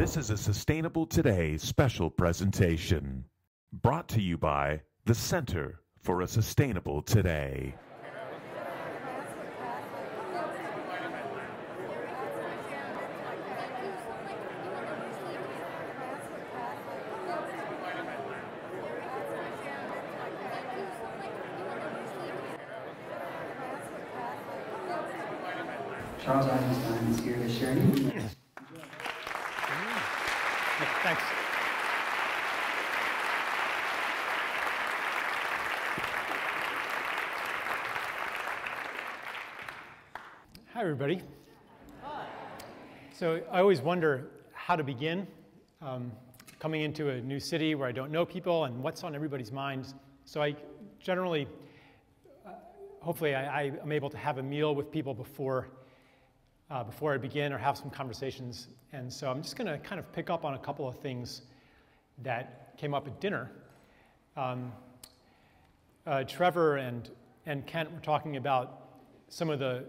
This is a Sustainable Today special presentation brought to you by the Center for a Sustainable Today. Charles Eisenstein is here to share news. Thanks. Hi, everybody. So I always wonder how to begin um, coming into a new city where I don't know people and what's on everybody's minds. So I generally, uh, hopefully, I, I am able to have a meal with people before uh, before I begin or have some conversations. And so I'm just going to kind of pick up on a couple of things that came up at dinner. Um, uh, Trevor and, and Kent were talking about some of the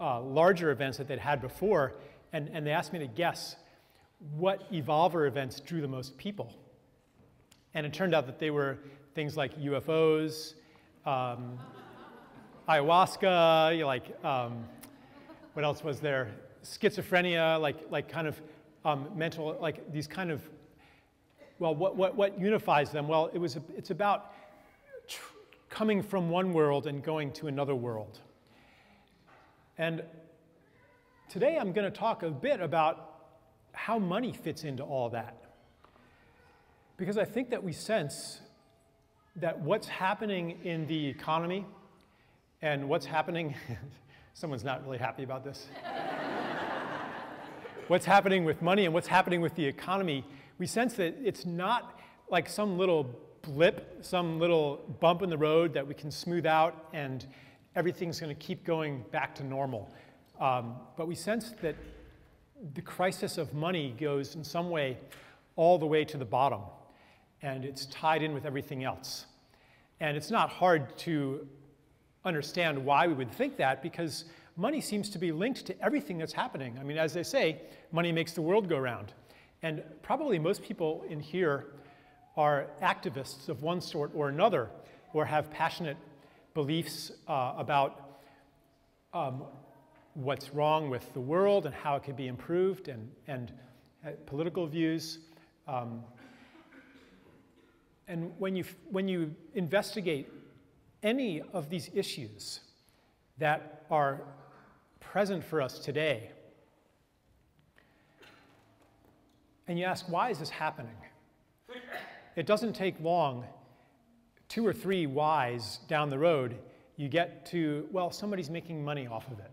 uh, larger events that they'd had before, and, and they asked me to guess what Evolver events drew the most people. And it turned out that they were things like UFOs, um, ayahuasca, like um, what else was there? Schizophrenia, like, like kind of um, mental, like these kind of, well, what, what, what unifies them? Well, it was, it's about coming from one world and going to another world. And today I'm going to talk a bit about how money fits into all that. Because I think that we sense that what's happening in the economy and what's happening Someone's not really happy about this. what's happening with money and what's happening with the economy, we sense that it's not like some little blip, some little bump in the road that we can smooth out and everything's going to keep going back to normal. Um, but we sense that the crisis of money goes in some way all the way to the bottom, and it's tied in with everything else. And it's not hard to understand why we would think that because money seems to be linked to everything that's happening. I mean, as they say, money makes the world go round. And probably most people in here are activists of one sort or another, or have passionate beliefs uh, about um, what's wrong with the world and how it could be improved, and, and uh, political views. Um, and when you, when you investigate any of these issues that are present for us today, and you ask, why is this happening? It doesn't take long, two or three whys down the road, you get to, well, somebody's making money off of it.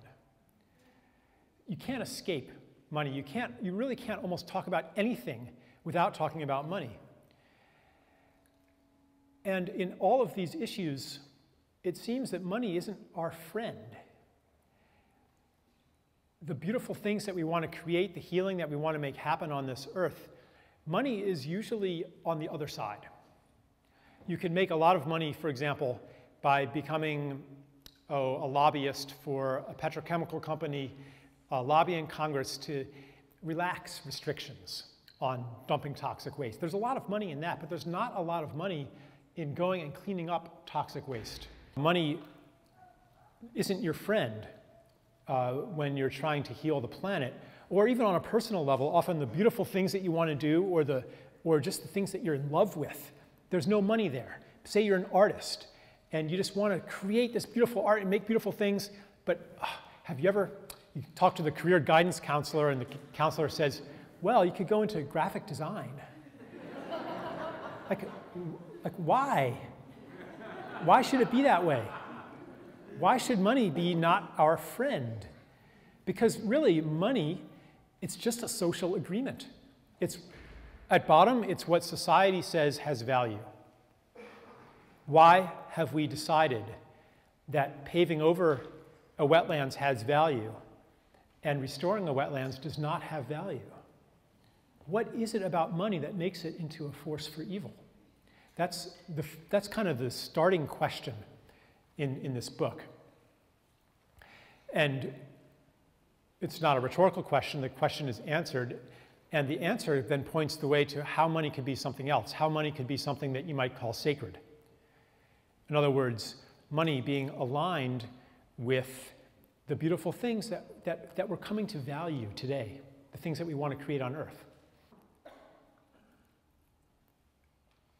You can't escape money. You, can't, you really can't almost talk about anything without talking about money. And in all of these issues, it seems that money isn't our friend. The beautiful things that we want to create, the healing that we want to make happen on this earth, money is usually on the other side. You can make a lot of money, for example, by becoming oh, a lobbyist for a petrochemical company, uh, lobbying Congress to relax restrictions on dumping toxic waste. There's a lot of money in that, but there's not a lot of money in going and cleaning up toxic waste. Money isn't your friend uh, when you're trying to heal the planet, or even on a personal level, often the beautiful things that you want to do or, the, or just the things that you're in love with, there's no money there. Say you're an artist and you just want to create this beautiful art and make beautiful things, but uh, have you ever you talk to the career guidance counselor and the counselor says, well, you could go into graphic design. like, like, why? Why should it be that way? Why should money be not our friend? Because really, money, it's just a social agreement. It's, at bottom, it's what society says has value. Why have we decided that paving over a wetlands has value and restoring a wetlands does not have value? What is it about money that makes it into a force for evil? That's, the, that's kind of the starting question in, in this book. And it's not a rhetorical question, the question is answered. And the answer then points the way to how money could be something else, how money could be something that you might call sacred. In other words, money being aligned with the beautiful things that, that, that we're coming to value today, the things that we want to create on earth.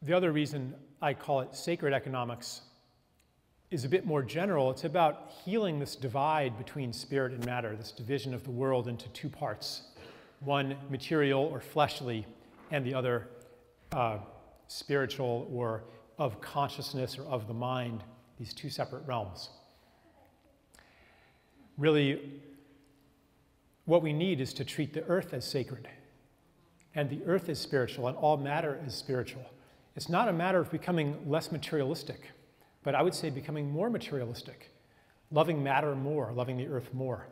The other reason I call it sacred economics is a bit more general. It's about healing this divide between spirit and matter, this division of the world into two parts one material or fleshly, and the other uh, spiritual or of consciousness or of the mind, these two separate realms. Really, what we need is to treat the earth as sacred, and the earth is spiritual, and all matter is spiritual. It's not a matter of becoming less materialistic, but I would say becoming more materialistic, loving matter more, loving the earth more,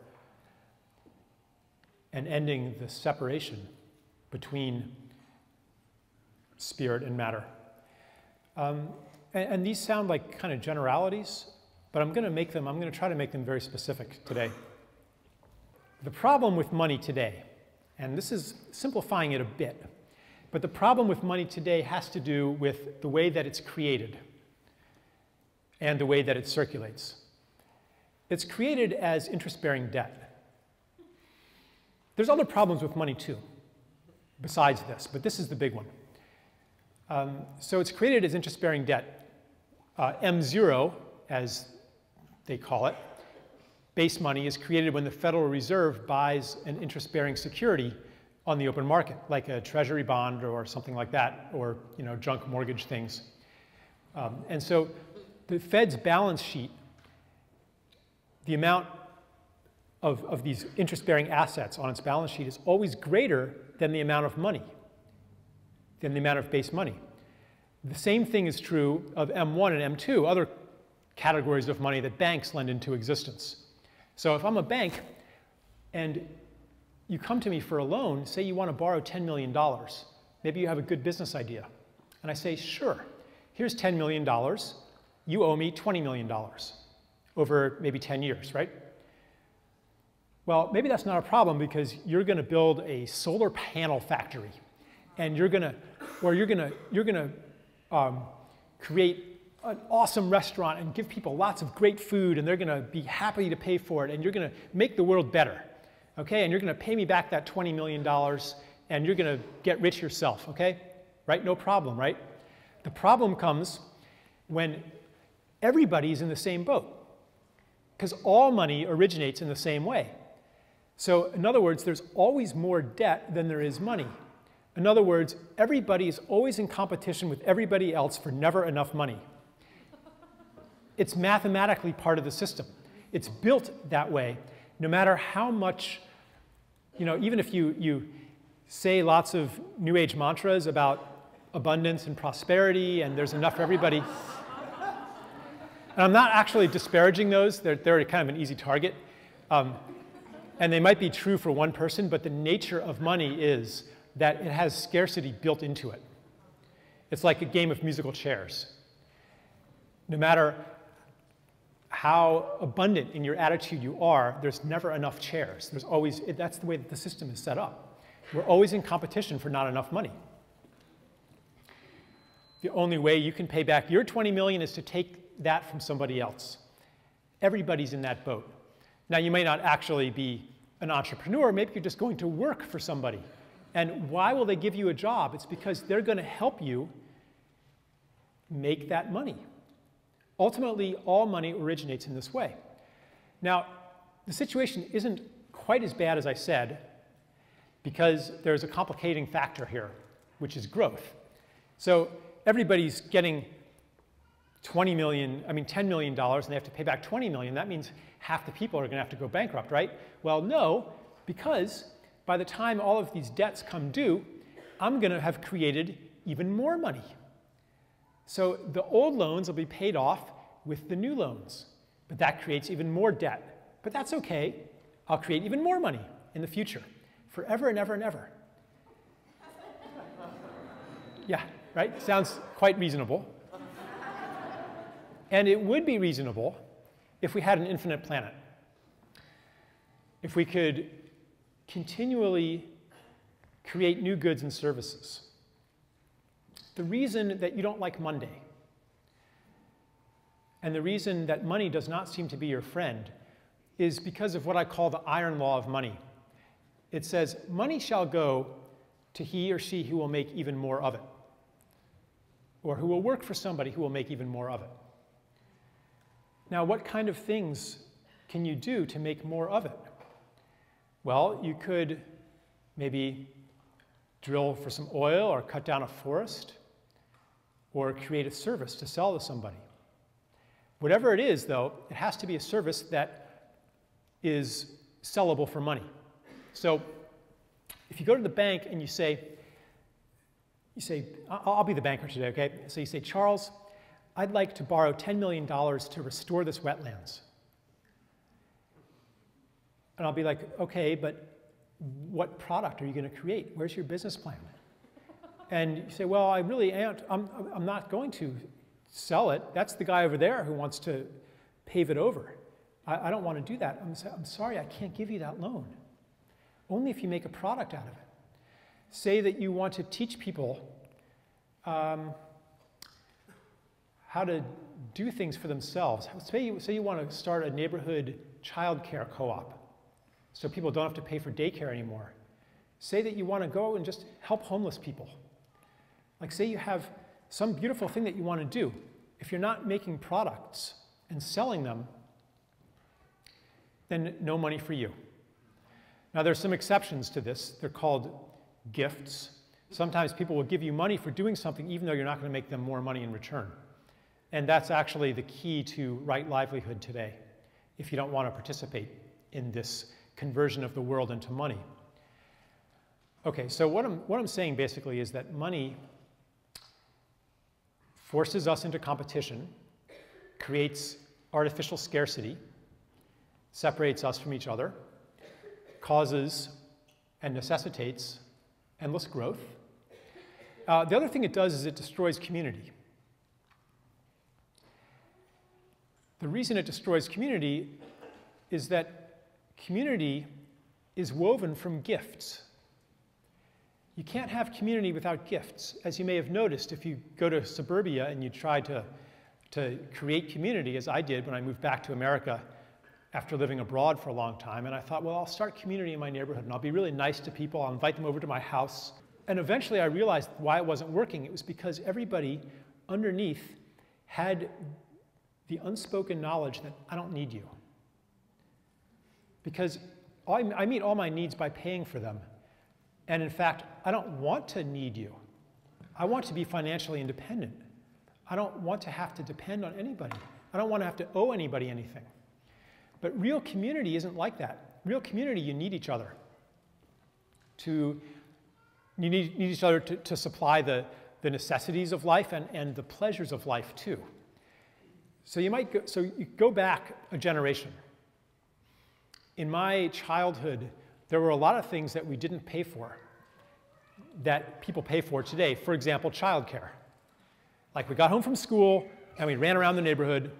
and ending the separation between spirit and matter. Um, and, and these sound like kind of generalities, but I'm going to make them, I'm going to try to make them very specific today. The problem with money today, and this is simplifying it a bit, but the problem with money today has to do with the way that it's created and the way that it circulates. It's created as interest bearing debt. There's other problems with money too, besides this, but this is the big one. Um, so it's created as interest bearing debt. Uh, M0, as they call it, base money is created when the Federal Reserve buys an interest bearing security on the open market, like a treasury bond or something like that, or you know, junk mortgage things. Um, and so the Fed's balance sheet, the amount of, of these interest-bearing assets on its balance sheet is always greater than the amount of money, than the amount of base money. The same thing is true of M1 and M2, other categories of money that banks lend into existence. So if I'm a bank and you come to me for a loan, say you want to borrow $10 million. Maybe you have a good business idea. And I say, sure, here's $10 million. You owe me $20 million over maybe 10 years, right? Well, maybe that's not a problem because you're going to build a solar panel factory and you're going to, or you're to, you're to um, create an awesome restaurant and give people lots of great food and they're to be happy to pay for it and you're to make the world better okay? And you're to pay me back that $20 million and you're to get rich yourself, okay? Right? No problem, right? The problem comes when everybody's in the same boat because all money originates in the same way. So, in other words, there's always more debt than there is money. In other words, everybody is always in competition with everybody else for never enough money. It's mathematically part of the system. It's built that way no matter how much, you know, even if you, you say lots of New Age mantras about abundance and prosperity and there's enough for everybody. and I'm not actually disparaging those, they're, they're kind of an easy target. Um, and they might be true for one person, but the nature of money is that it has scarcity built into it. It's like a game of musical chairs. No matter how abundant in your attitude you are, there's never enough chairs. There's always, that's the way that the system is set up. We're always in competition for not enough money. The only way you can pay back your 20 million is to take that from somebody else. Everybody's in that boat. Now, you may not actually be an entrepreneur, maybe you're just going to work for somebody. And why will they give you a job? It's because they're going to help you make that money. Ultimately, all money originates in this way. Now, the situation isn't quite as bad as I said because there's a complicating factor here, which is growth. So everybody's getting 20 million, I mean $10 million, and they have to pay back 20 million. That means half the people are going to have to go bankrupt, right? Well, no, because by the time all of these debts come due, I'm going to have created even more money. So the old loans will be paid off with the new loans, but that creates even more debt. But that's okay. I'll create even more money in the future, forever and ever and ever. Yeah, right? Sounds quite reasonable. And it would be reasonable if we had an infinite planet. If we could continually create new goods and services. The reason that you don't like Monday and the reason that money does not seem to be your friend is because of what I call the iron law of money. It says, Money shall go to he or she who will make even more of it, or who will work for somebody who will make even more of it. Now, what kind of things can you do to make more of it? Well, you could maybe drill for some oil or cut down a forest or create a service to sell to somebody. Whatever it is, though, it has to be a service that is sellable for money. So if you go to the bank and you say, you say, I'll be the banker today, okay? So you say, Charles, I'd like to borrow $10 million to restore this wetlands. And I'll be like, okay, but what product are you going to create? Where's your business plan? And you say, well, I really am, I'm, I'm not going to sell it. That's the guy over there who wants to pave it over. I, I don't want to do that. I'm, I'm sorry, I can't give you that loan. Only if you make a product out of it. Say that you want to teach people um, how to do things for themselves. Say you, say you want to start a neighborhood childcare co-op so people don't have to pay for daycare anymore. Say that you want to go and just help homeless people. Like say you have some beautiful thing that you want to do. If you're not making products and selling them, then no money for you. Now, there's some exceptions to this. They're called gifts. Sometimes people will give you money for doing something even though you're not going to make them more money in return. And that's actually the key to right livelihood today, if you don't want to participate in this conversion of the world into money. Okay, so what I'm, what I'm saying basically is that money forces us into competition, creates artificial scarcity, separates us from each other, causes and necessitates endless growth. Uh, the other thing it does is it destroys community. The reason it destroys community is that community is woven from gifts. You can't have community without gifts. As you may have noticed, if you go to suburbia and you try to, to create community, as I did when I moved back to America after living abroad for a long time. And I thought, well, I'll start community in my neighborhood and I'll be really nice to people. I'll invite them over to my house. And eventually I realized why it wasn't working. It was because everybody underneath had the unspoken knowledge that I don't need you. Because I meet all my needs by paying for them. And in fact, I don't want to need you. I want to be financially independent. I don't want to have to depend on anybody. I don't want to have to owe anybody anything. But real community isn't like that. Real community, you need each other. To, you need, need each other to, to supply the, the necessities of life and, and the pleasures of life too. So you might go, so you go back a generation. In my childhood, there were a lot of things that we didn't pay for that people pay for today. For example, childcare. Like we got home from school and we ran around the neighborhood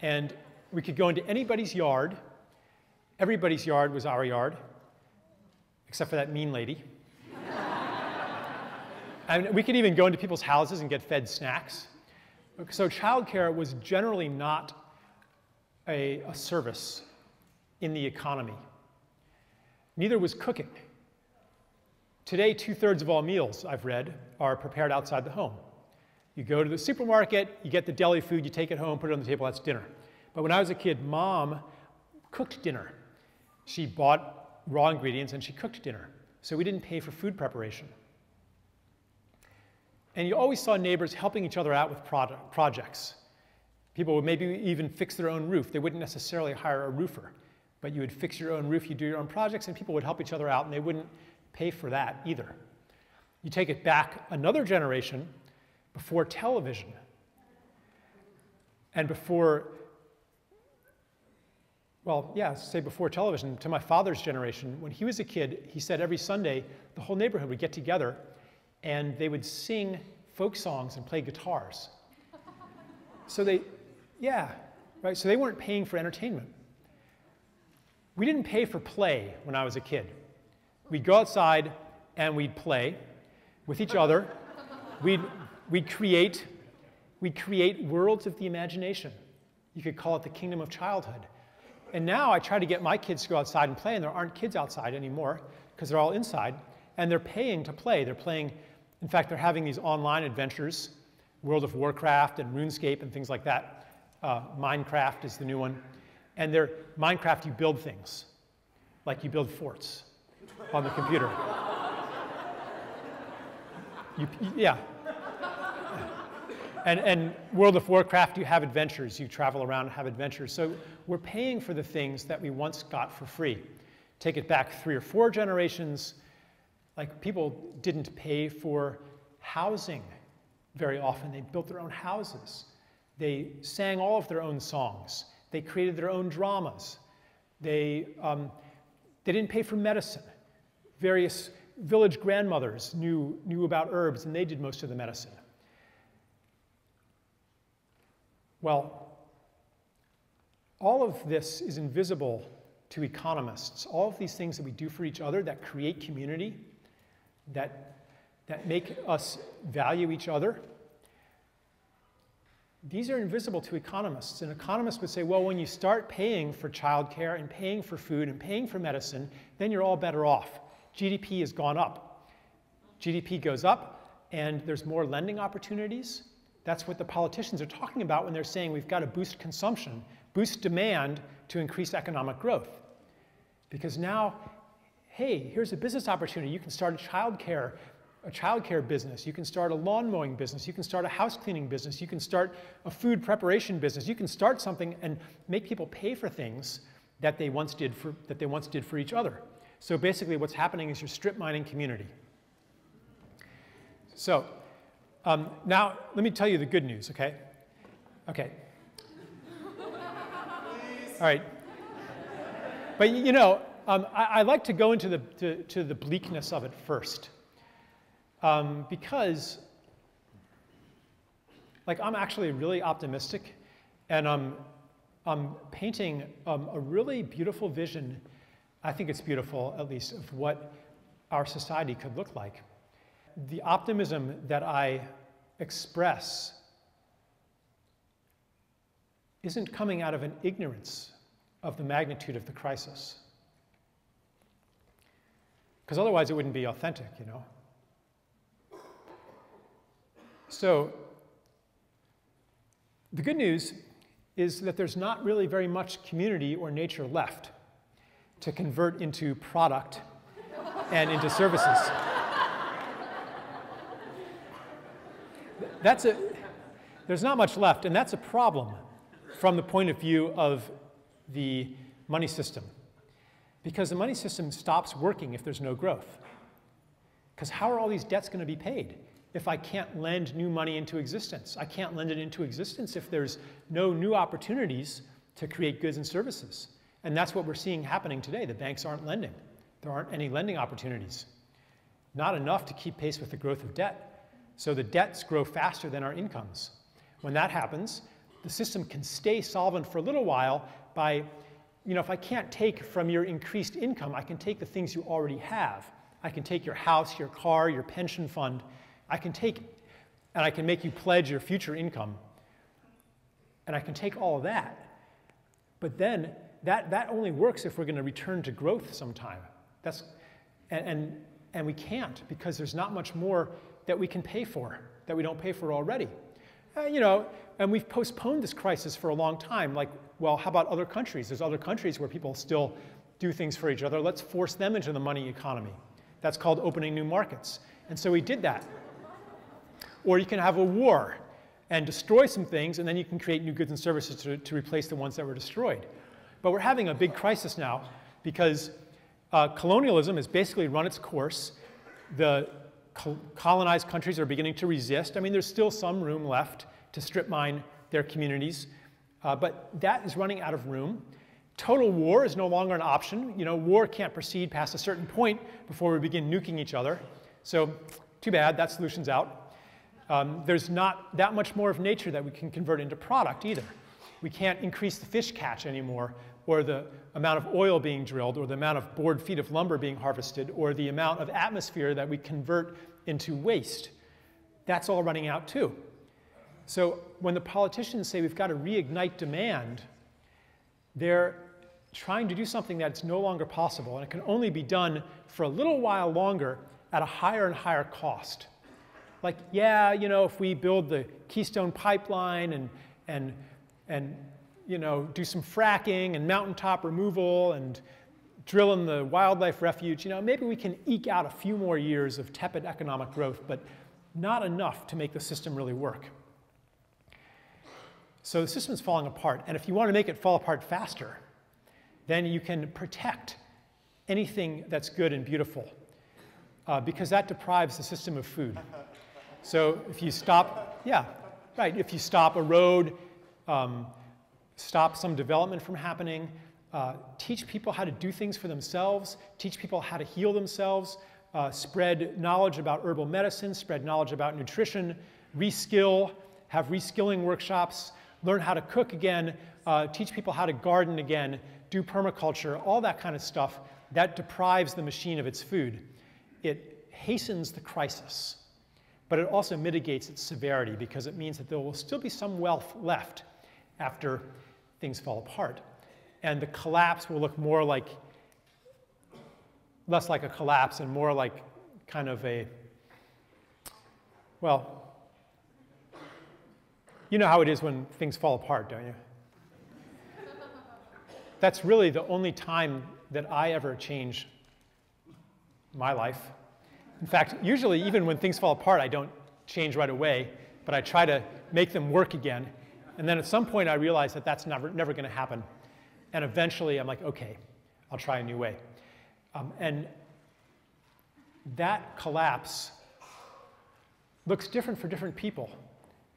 and we could go into anybody's yard. Everybody's yard was our yard, except for that mean lady. and we could even go into people's houses and get fed snacks. So childcare was generally not a, a service in the economy. Neither was cooking. Today, two thirds of all meals, I've read, are prepared outside the home. You go to the supermarket, you get the deli food, you take it home, put it on the table, that's dinner. But when I was a kid, mom cooked dinner. She bought raw ingredients and she cooked dinner. So we didn't pay for food preparation. And you always saw neighbors helping each other out with projects. People would maybe even fix their own roof. They wouldn't necessarily hire a roofer, but you would fix your own roof, you do your own projects, and people would help each other out, and they wouldn't pay for that either. You take it back another generation before television and before well, yeah, say before television, to my father's generation, when he was a kid, he said every Sunday the whole neighborhood would get together and they would sing folk songs and play guitars. so they, yeah, right, so they weren't paying for entertainment. We didn't pay for play when I was a kid. We'd go outside and we'd play with each other. we'd, we'd, create, we'd create worlds of the imagination. You could call it the kingdom of childhood. And now I try to get my kids to go outside and play, and there aren't kids outside anymore because they're all inside, and they're paying to play. They're playing, in fact, they're having these online adventures, World of Warcraft and RuneScape and things like that. Uh, Minecraft is the new one. And they're, Minecraft, you build things, like you build forts on the computer. You, yeah. And, and World of Warcraft, you have adventures. You travel around and have adventures. So we're paying for the things that we once got for free. Take it back three or four generations, like people didn't pay for housing very often. They built their own houses. They sang all of their own songs. They created their own dramas. They, um, they didn't pay for medicine. Various village grandmothers knew, knew about herbs, and they did most of the medicine. Well, all of this is invisible to economists. All of these things that we do for each other that create community, that, that make us value each other, these are invisible to economists. And economists would say, well, when you start paying for childcare and paying for food and paying for medicine, then you're all better off. GDP has gone up. GDP goes up, and there's more lending opportunities. That's what the politicians are talking about when they're saying we've got to boost consumption, boost demand to increase economic growth. Because now, hey, here's a business opportunity. You can start a childcare, a childcare business. You can start a lawn mowing business. You can start a house cleaning business. You can start a food preparation business. You can start something and make people pay for things that they once did for, that they once did for each other. So basically what's happening is you're strip mining community. So um, now let me tell you the good news, okay? Okay. All right. But you know, um, I, I, like to go into the, to, to the bleakness of it first. Um, because like I'm actually really optimistic and I'm, I'm painting um, a really beautiful vision I think it's beautiful, at least, of what our society could look like. The optimism that I express isn't coming out of an ignorance of the magnitude of the crisis. Because otherwise it wouldn't be authentic, you know? So, the good news is that there's not really very much community or nature left to convert into product and into services. That's a, there's not much left, and that's a problem from the point of view of the money system. Because the money system stops working if there's no growth. Because how are all these debts going to be paid if I can't lend new money into existence? I can't lend it into existence if there's no new opportunities to create goods and services. And that's what we're seeing happening today. The banks aren't lending. There aren't any lending opportunities. Not enough to keep pace with the growth of debt. So the debts grow faster than our incomes. When that happens, the system can stay solvent for a little while by, you know, if I can't take from your increased income, I can take the things you already have. I can take your house, your car, your pension fund. I can take, and I can make you pledge your future income. And I can take all of that. But then that, that only works if we're going to return to growth sometime. That's, and, and, and we can't because there's not much more that we can pay for that we don't pay for already. Uh, you know, and we've postponed this crisis for a long time. Like, well, how about other countries? There's other countries where people still do things for each other. Let's force them into the money economy. That's called opening new markets. And so we did that. Or you can have a war and destroy some things, and then you can create new goods and services to, to replace the ones that were destroyed. But we're having a big crisis now because uh, colonialism has basically run its course. The co colonized countries are beginning to resist. I mean, there's still some room left to strip mine their communities, uh, but that is running out of room. Total war is no longer an option. You know, war can't proceed past a certain point before we begin nuking each other. So, too bad, that solution's out. Um, there's not that much more of nature that we can convert into product either. We can't increase the fish catch anymore or the amount of oil being drilled, or the amount of board feet of lumber being harvested, or the amount of atmosphere that we convert into waste. That's all running out too. So when the politicians say we've got to reignite demand, they're trying to do something that's no longer possible, and it can only be done for a little while longer at a higher and higher cost. Like, yeah, you know, if we build the Keystone Pipeline and, and, and you know, do some fracking and mountaintop removal and drill in the wildlife refuge, you know, maybe we can eke out a few more years of tepid economic growth, but not enough to make the system really work. So the system is falling apart. And if you want to make it fall apart faster, then you can protect anything that's good and beautiful uh, because that deprives the system of food. So if you stop, yeah, right, if you stop a road, um, stop some development from happening, uh, teach people how to do things for themselves, teach people how to heal themselves, uh, spread knowledge about herbal medicine, spread knowledge about nutrition, reskill, have reskilling workshops, learn how to cook again, uh, teach people how to garden again, do permaculture, all that kind of stuff, that deprives the machine of its food. It hastens the crisis, but it also mitigates its severity because it means that there will still be some wealth left after things fall apart. And the collapse will look more like, less like a collapse and more like kind of a, well, you know how it is when things fall apart, don't you? That's really the only time that I ever change my life. In fact, usually, even when things fall apart, I don't change right away, but I try to make them work again. And then at some point, I realize that that's never, never going to happen. And eventually, I'm like, okay, I'll try a new way. Um, and that collapse looks different for different people.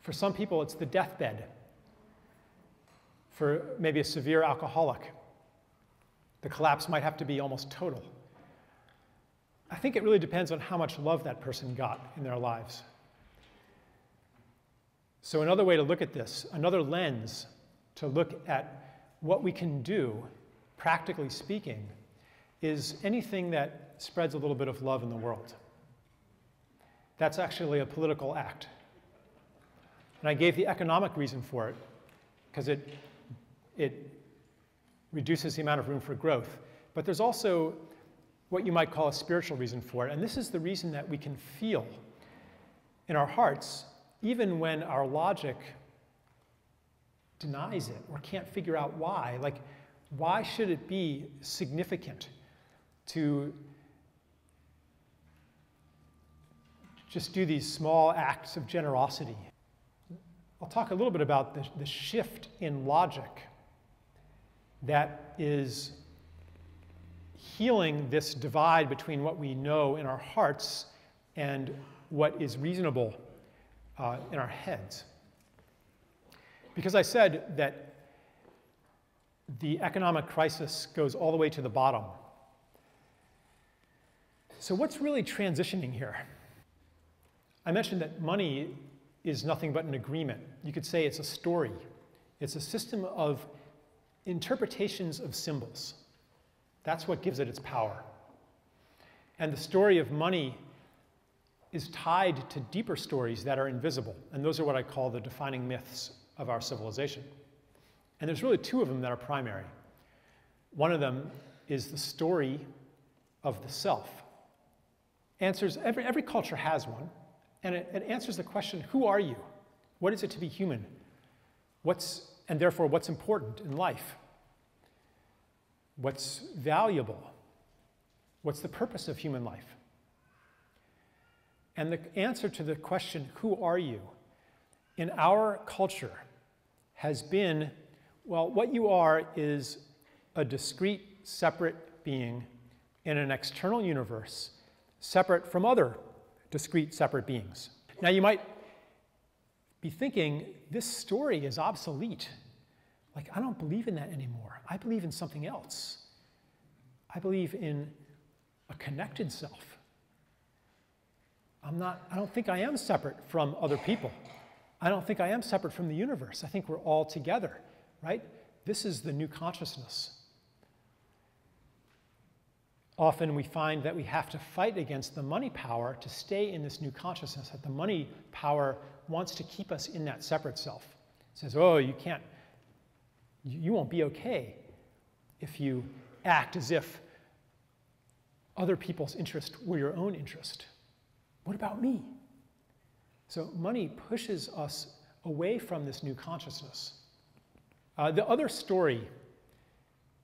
For some people, it's the deathbed. For maybe a severe alcoholic, the collapse might have to be almost total. I think it really depends on how much love that person got in their lives. So, another way to look at this, another lens to look at what we can do, practically speaking, is anything that spreads a little bit of love in the world. That's actually a political act. And I gave the economic reason for it because it, it reduces the amount of room for growth. But there's also what you might call a spiritual reason for it. And this is the reason that we can feel in our hearts, even when our logic denies it or can't figure out why. Like, why should it be significant to just do these small acts of generosity I'll talk a little bit about the, the shift in logic that is healing this divide between what we know in our hearts and what is reasonable uh, in our heads. Because I said that the economic crisis goes all the way to the bottom. So, what's really transitioning here? I mentioned that money is nothing but an agreement. You could say it's a story. It's a system of interpretations of symbols. That's what gives it its power. And the story of money is tied to deeper stories that are invisible. And those are what I call the defining myths of our civilization. And there's really two of them that are primary. One of them is the story of the self. Answers, every, every culture has one. And it, it answers the question who are you? What is it to be human? What's, and therefore, what's important in life? What's valuable? What's the purpose of human life? And the answer to the question, who are you, in our culture has been well, what you are is a discrete, separate being in an external universe, separate from other discrete, separate beings. Now, you might be thinking, this story is obsolete. Like, I don't believe in that anymore. I believe in something else. I believe in a connected self. I'm not, I don't think I am separate from other people. I don't think I am separate from the universe. I think we're all together, right? This is the new consciousness. Often we find that we have to fight against the money power to stay in this new consciousness, that the money power wants to keep us in that separate self. It says, oh, you can't, you won't be okay if you act as if other people's interest were your own interest. What about me? So money pushes us away from this new consciousness. Uh, the other story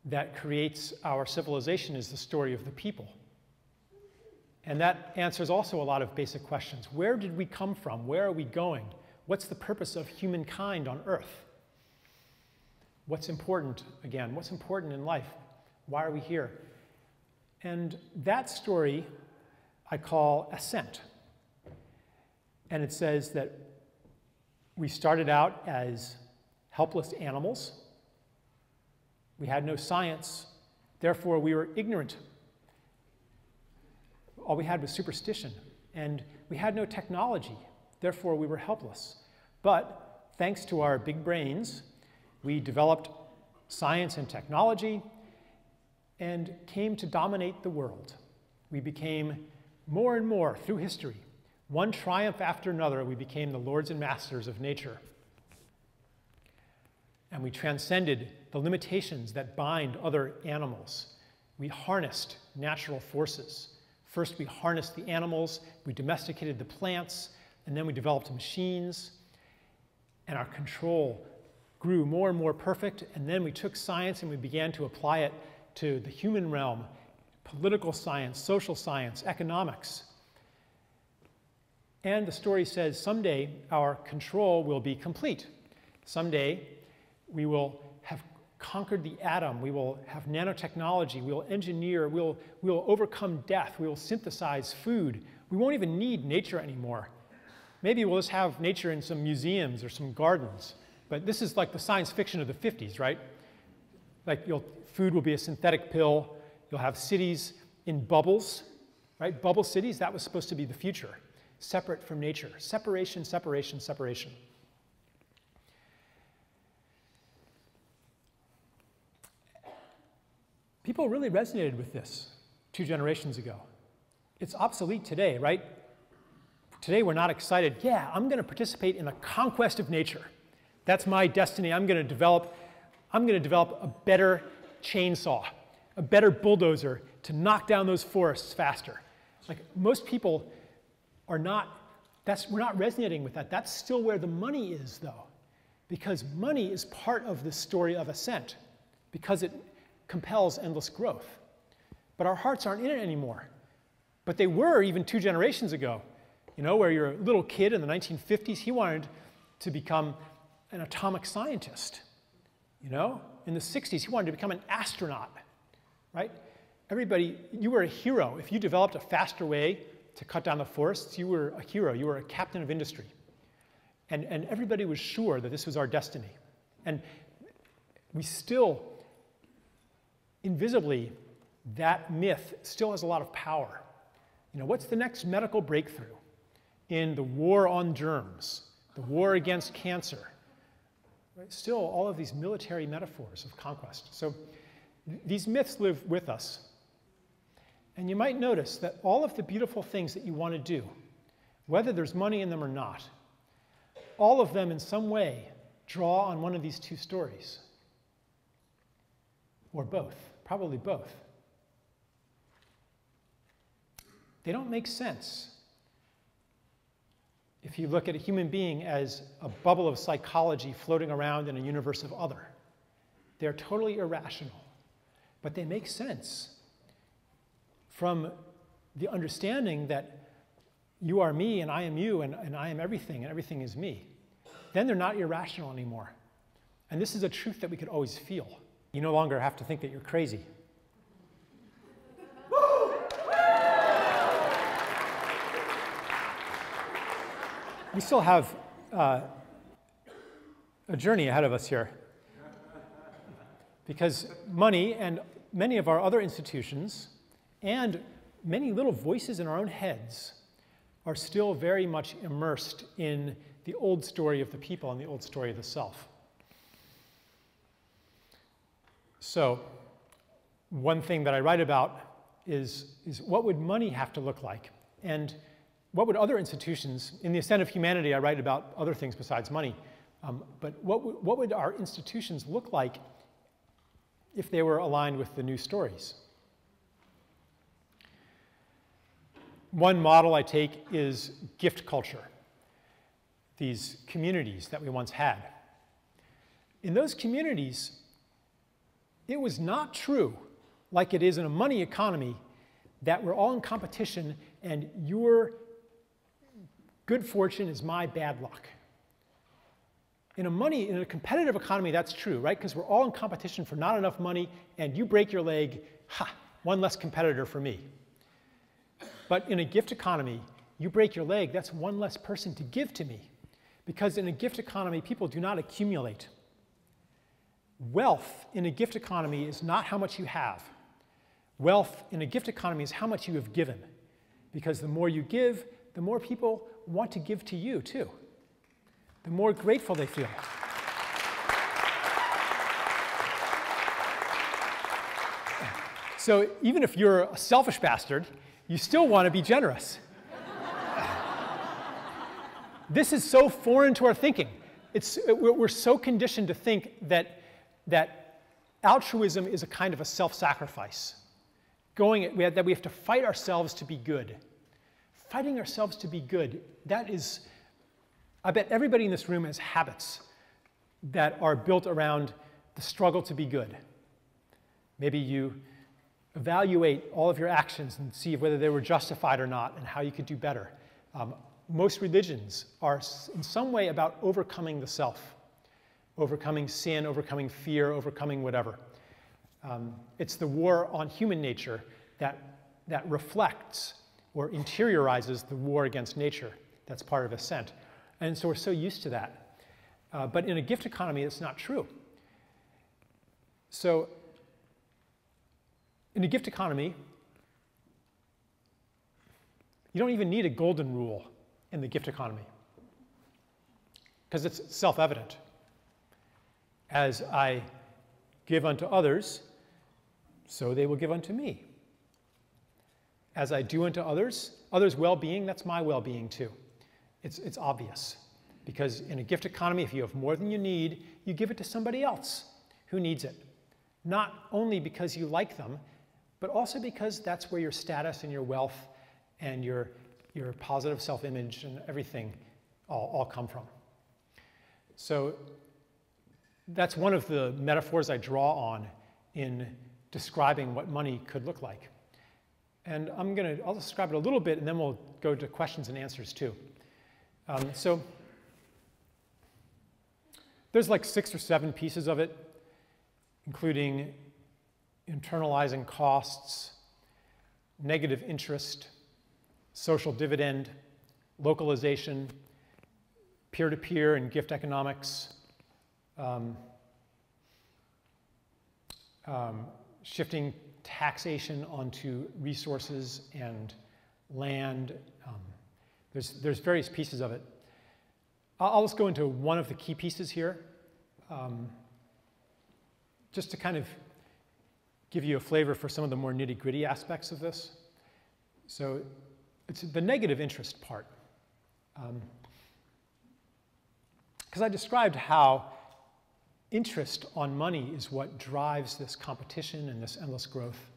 that creates our civilization is the story of the people. And that answers also a lot of basic questions. Where did we come from? Where are we going? What's the purpose of humankind on earth? What's important, again, what's important in life? Why are we here? And that story I call Ascent. And it says that we started out as helpless animals. We had no science, therefore, we were ignorant. All we had was superstition. And we had no technology, therefore, we were helpless. But thanks to our big brains, we developed science and technology and came to dominate the world. We became more and more through history one triumph after another, we became the lords and masters of nature. And we transcended the limitations that bind other animals. We harnessed natural forces. First, we harnessed the animals, we domesticated the plants, and then we developed machines. And our control grew more and more perfect. And then we took science and we began to apply it to the human realm political science, social science, economics. And the story says someday our control will be complete. Someday we will have conquered the atom, we will have nanotechnology, we will engineer, we'll, we'll overcome death, we will synthesize food. We won't even need nature anymore. Maybe we'll just have nature in some museums or some gardens. But this is like the science fiction of the 50s, right? Like food will be a synthetic pill, you'll have cities in bubbles, right? Bubble cities, that was supposed to be the future separate from nature. Separation, separation, separation. People really resonated with this two generations ago. It's obsolete today, right? Today we're not excited. Yeah, I'm going to participate in the conquest of nature. That's my destiny. I'm going to develop I'm going to develop a better chainsaw, a better bulldozer to knock down those forests faster. Like most people are not, that's, we're not resonating with that. That's still where the money is, though, because money is part of the story of ascent, because it compels endless growth. But our hearts aren't in it anymore. But they were even two generations ago. You know, where your little kid in the 1950s, he wanted to become an atomic scientist. You know, in the 60s, he wanted to become an astronaut, right? Everybody, you were a hero. If you developed a faster way to cut down the forests, you were a hero, you were a captain of industry. And, and everybody was sure that this was our destiny. And we still, invisibly, that myth still has a lot of power. You know, what's the next medical breakthrough in the war on germs, the war against cancer? Right? Still, all of these military metaphors of conquest. So th these myths live with us. And you might notice that all of the beautiful things that you want to do, whether there's money in them or not, all of them in some way draw on one of these two stories. Or both, probably both. They don't make sense if you look at a human being as a bubble of psychology floating around in a universe of other. They're totally irrational, but they make sense from the understanding that you are me and I am you and, and I am everything and everything is me, then they're not irrational anymore. And this is a truth that we could always feel. You no longer have to think that you're crazy. We still have uh, a journey ahead of us here. Because money and many of our other institutions and many little voices in our own heads are still very much immersed in the old story of the people and the old story of the self. So, one thing that I write about is, is what would money have to look like? And what would other institutions, in the ascent of humanity, I write about other things besides money, um, but what, what would our institutions look like if they were aligned with the new stories? One model I take is gift culture, these communities that we once had. In those communities, it was not true, like it is in a money economy, that we're all in competition and your good fortune is my bad luck. In a money, in a competitive economy, that's true, right? Because we're all in competition for not enough money, and you break your leg, ha, one less competitor for me. But in a gift economy, you break your leg, that's one less person to give to me. Because in a gift economy, people do not accumulate. Wealth in a gift economy is not how much you have. Wealth in a gift economy is how much you have given. Because the more you give, the more people want to give to you, too. The more grateful they feel. So even if you're a selfish bastard, you still want to be generous. this is so foreign to our thinking. It's, we're so conditioned to think that that altruism is a kind of a self sacrifice, going that we have to fight ourselves to be good. Fighting ourselves to be good, that is, I bet everybody in this room has habits that are built around the struggle to be good. Maybe you evaluate all of your actions and see whether they were justified or not and how you could do better. Um, most religions are in some way about overcoming the self overcoming sin, overcoming fear, overcoming whatever. Um, it's the war on human nature that, that reflects or interiorizes the war against nature. That's part of ascent. And so we're so used to that. Uh, but in a gift economy, it's not true. So in a gift economy, you don't even need a golden rule in the gift economy because it's self evident. As I give unto others, so they will give unto me. As I do unto others, others' well being, that's my well being too. It's, it's obvious. Because in a gift economy, if you have more than you need, you give it to somebody else who needs it. Not only because you like them, but also because that's where your status and your wealth and your, your positive self image and everything all, all come from. So that's one of the metaphors I draw on in describing what money could look like. And I'm going to, I'll describe it a little bit and then we'll go to questions and answers too. Um, so there's like six or seven pieces of it, including internalizing costs, negative interest, social dividend, localization, peer-to-peer -peer and gift economics, um, um, shifting taxation onto resources and land. Um, there's, there's various pieces of it. I'll, I'll, just go into one of the key pieces here, um, just to kind of give you a flavor for some of the more nitty gritty aspects of this. So it's the negative interest part. Because um, I described how interest on money is what drives this competition and this endless growth.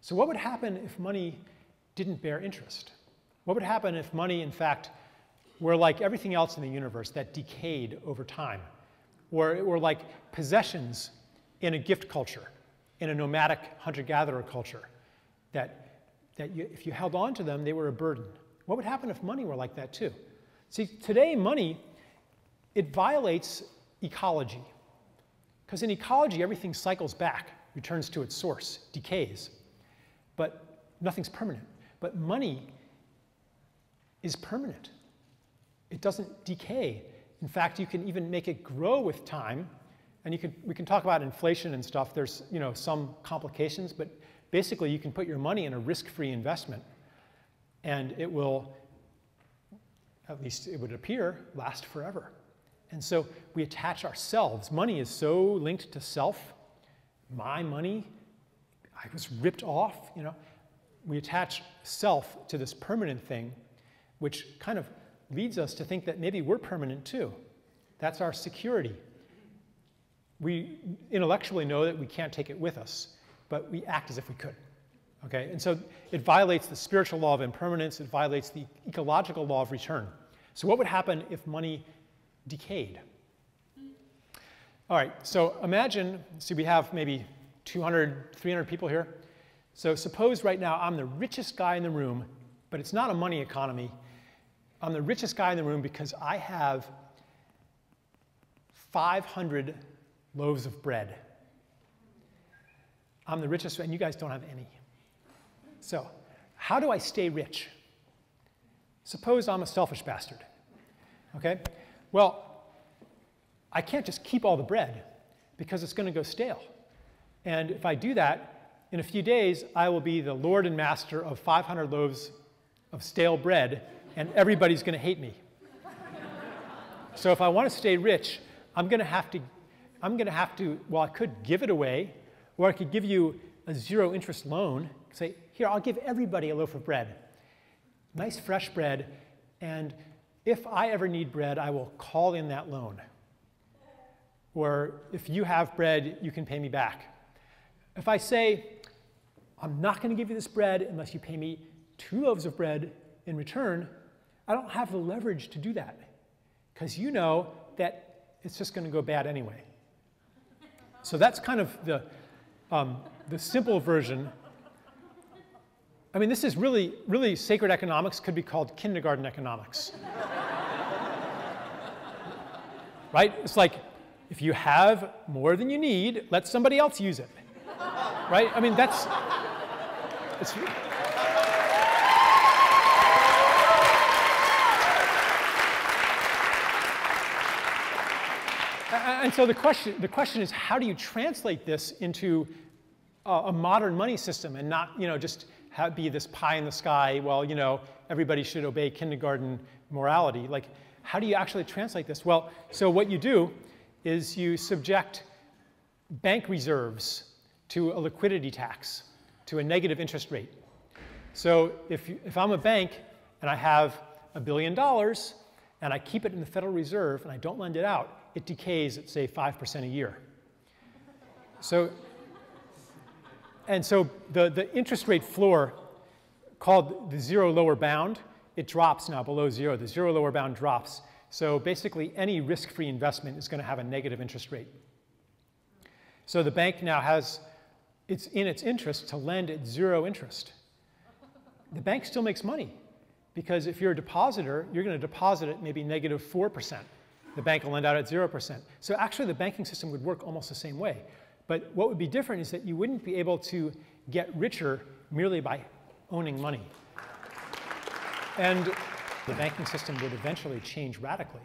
So, what would happen if money didn't bear interest? What would happen if money, in fact, were like everything else in the universe that decayed over time? Or it were like possessions in a gift culture, in a nomadic hunter gatherer culture, that, that you, if you held on to them, they were a burden. What would happen if money were like that too? See, today, money, it violates ecology. Because in ecology, everything cycles back, returns to its source, decays. But nothing's permanent. But money is permanent. It doesn't decay. In fact, you can even make it grow with time. And you can, we can talk about inflation and stuff. There's you know, some complications, but basically you can put your money in a risk-free investment and it will, at least it would appear, last forever. And so we attach ourselves. Money is so linked to self my money, I was ripped off, you know. We attach self to this permanent thing, which kind of leads us to think that maybe we're permanent too. That's our security. We intellectually know that we can't take it with us, but we act as if we could. Okay? And so it violates the spiritual law of impermanence, it violates the ecological law of return. So, what would happen if money decayed? All right, so imagine, see, we have maybe 200, 300 people here. So, suppose right now I'm the richest guy in the room, but it's not a money economy. I'm the richest guy in the room because I have 500 loaves of bread. I'm the richest, and you guys don't have any. So, how do I stay rich? Suppose I'm a selfish bastard. Okay? Well, I can't just keep all the bread because it's going to go stale. And if I do that, in a few days, I will be the lord and master of 500 loaves of stale bread, and everybody's going to hate me. so if I want to stay rich, I'm going to have to, I'm going to have to, well, I could give it away, or I could give you a zero interest loan. Say, here, I'll give everybody a loaf of bread. Nice fresh bread, and if I ever need bread, I will call in that loan. Or if you have bread, you can pay me back. If I say, I'm not going to give you this bread unless you pay me two loaves of bread in return, I don't have the leverage to do that because you know that it's just going to go bad anyway. So that's kind of the, um, the simple version. I mean, this is really, really sacred economics could be called kindergarten economics. Right? It's like if you have more than you need, let somebody else use it. right? I mean, that's. It's, and so the question, the question is how do you translate this into a, a modern money system and not you know, just have, be this pie in the sky, well, you know, everybody should obey kindergarten morality. Like, how do you actually translate this? Well, so what you do is you subject bank reserves to a liquidity tax, to a negative interest rate. So if, you, if I'm a bank and I have a billion dollars and I keep it in the Federal Reserve and I don't lend it out, it decays at, say, 5% a year. So, and so the, the interest rate floor, called the zero lower bound, it drops now below zero. The zero lower bound drops. So basically, any risk-free investment is going to have a negative interest rate. So the bank now has, it's in its interest to lend at zero interest. The bank still makes money because if you're a depositor, you're going to deposit at maybe negative 4%. The bank will lend out at 0%. So actually, the banking system would work almost the same way. But what would be different is that you wouldn't be able to get richer merely by owning money. And the banking system would eventually change radically.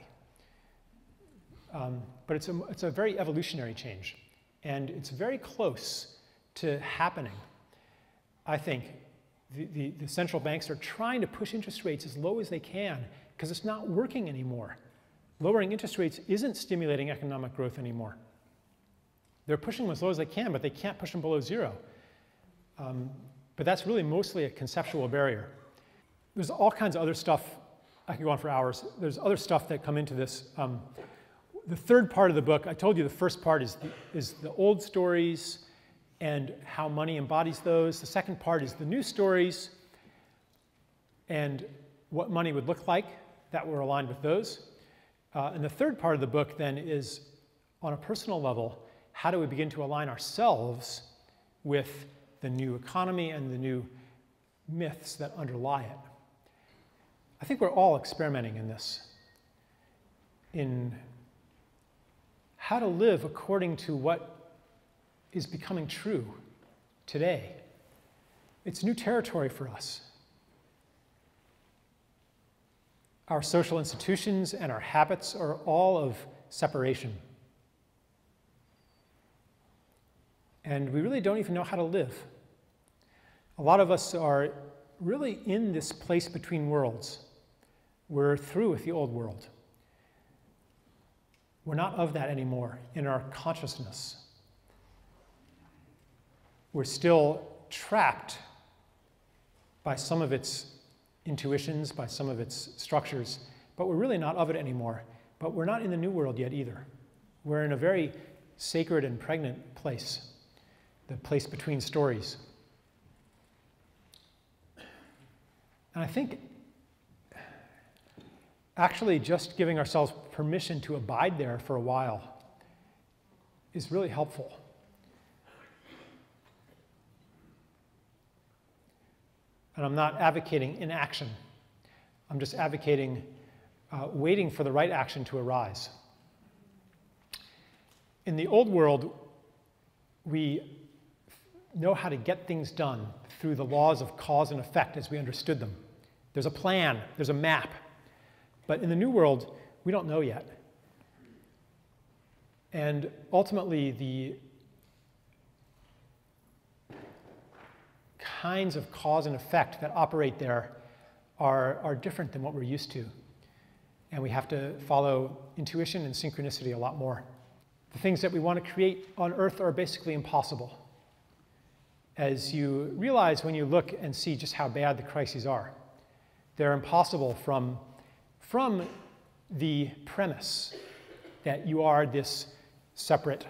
Um, but it's a, it's a very evolutionary change. And it's very close to happening. I think the, the, the central banks are trying to push interest rates as low as they can because it's not working anymore. Lowering interest rates isn't stimulating economic growth anymore. They're pushing them as low as they can, but they can't push them below zero. Um, but that's really mostly a conceptual barrier. There's all kinds of other stuff. I could go on for hours. There's other stuff that come into this. Um, the third part of the book, I told you the first part is the, is the old stories and how money embodies those. The second part is the new stories and what money would look like that were aligned with those. Uh, and the third part of the book then is on a personal level, how do we begin to align ourselves with the new economy and the new myths that underlie it? I think we're all experimenting in this, in how to live according to what is becoming true today. It's new territory for us. Our social institutions and our habits are all of separation. And we really don't even know how to live. A lot of us are really in this place between worlds. We're through with the old world. We're not of that anymore in our consciousness. we're still trapped by some of its intuitions, by some of its structures, but we're really not of it anymore. But we're not in the new world yet either. We're in a very sacred and pregnant place, the place between stories. And I think actually just giving ourselves permission to abide there for a while is really helpful. And I'm not advocating inaction. I'm just advocating uh, waiting for the right action to arise. In the old world, we know how to get things done through the laws of cause and effect as we understood them. There's a plan, there's a map. But in the new world, we don't know yet. And ultimately, the kinds of cause and effect that operate there are, are different than what we're used to. And we have to follow intuition and synchronicity a lot more. The things that we want to create on Earth are basically impossible. As you realize when you look and see just how bad the crises are, they're impossible from, from the premise that you are this separate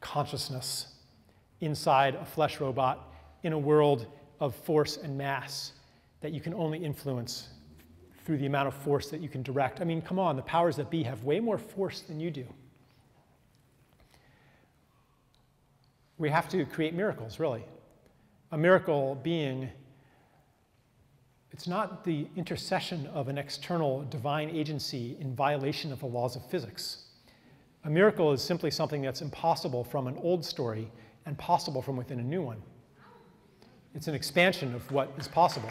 consciousness inside a flesh robot in a world of force and mass that you can only influence through the amount of force that you can direct. I mean, come on, the powers that be have way more force than you do. We have to create miracles, really. A miracle being, it's not the intercession of an external divine agency in violation of the laws of physics. A miracle is simply something that's impossible from an old story and possible from within a new one. It's an expansion of what is possible.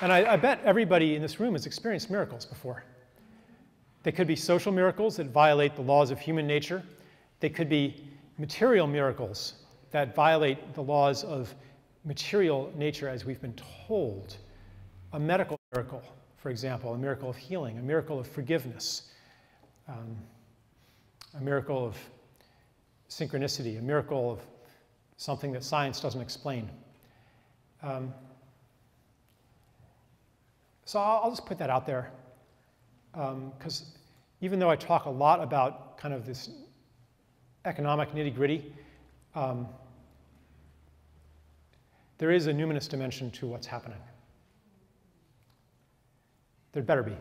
And I, I, bet everybody in this room has experienced miracles before. They could be social miracles that violate the laws of human nature. They could be material miracles that violate the laws of material nature as we've been told. A medical miracle, for example, a miracle of healing, a miracle of forgiveness, um, a miracle of synchronicity, a miracle of something that science doesn't explain. Um, so I'll, I'll, just put that out there because um, even though I talk a lot about kind of this economic nitty gritty, um, there is a numinous dimension to what's happening. There better be.